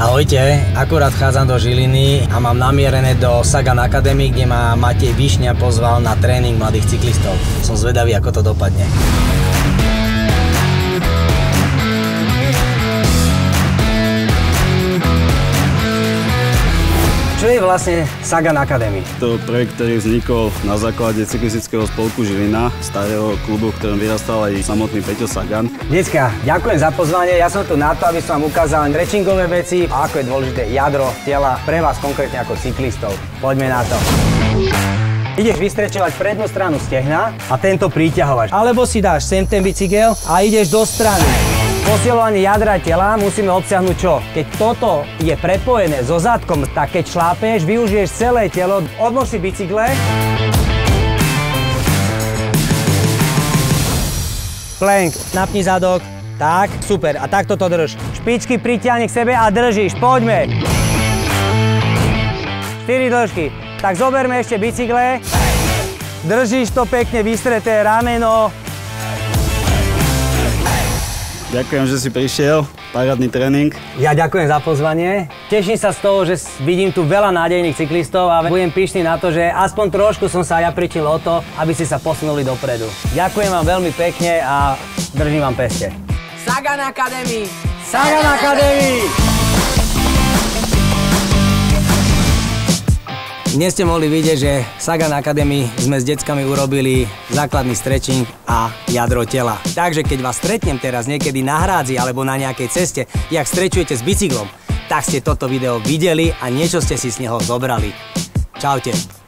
Ahojte, akurát chádzam do Žiliny a mám namierené do Sagan Academy, kde ma Matej Višňa pozval na tréning mladých cyklistov. Som zvedavý, ako to dopadne. Čo je vlastne Sagan Academy? To projekt, ktorý vznikol na základe cyklistického spolku Žilina, starého klubu, v ktorom vyrastal aj samotný Peťo Sagan. Decka, ďakujem za pozvanie. Ja som tu na to, aby som vám ukázal rečingové veci a ako je dôležité jadro tela pre vás konkrétne ako cyklistov. Poďme na to. Ideš vystrečovať prednú stranu stehna a tento priťahovač. Alebo si dáš sem ten bicykel a ideš do strany. Posilovanie jadra tela musíme obsiahnuť čo? Keď toto je prepojené so zadkom, tak keď šlápeš, využiješ celé telo, odlož si bicykle. Plank, napni zadok. Tak, super. A takto to drž. Špičky pritiahni k sebe a držíš. Poďme. 4 dĺžky. Tak zoberme ešte bicykle. Držíš to pekne, vystreté rameno. Ďakujem, že si prišiel. Parádny tréning. Ja ďakujem za pozvanie. Teším sa z toho, že vidím tu veľa nádejných cyklistov a budem pyšný na to, že aspoň trošku som sa ja pričil o to, aby ste sa posunuli dopredu. Ďakujem vám veľmi pekne a držím vám peste. Sagan Academy! Sagan Academy! Dnes ste mohli vidieť, že Sagan Academy sme s deckami urobili základný stretching a jadro tela. Takže keď vás stretnem teraz niekedy na hrádzi alebo na nejakej ceste, jak strečujete s bicyklom, tak ste toto video videli a niečo ste si z neho zobrali. Čaute.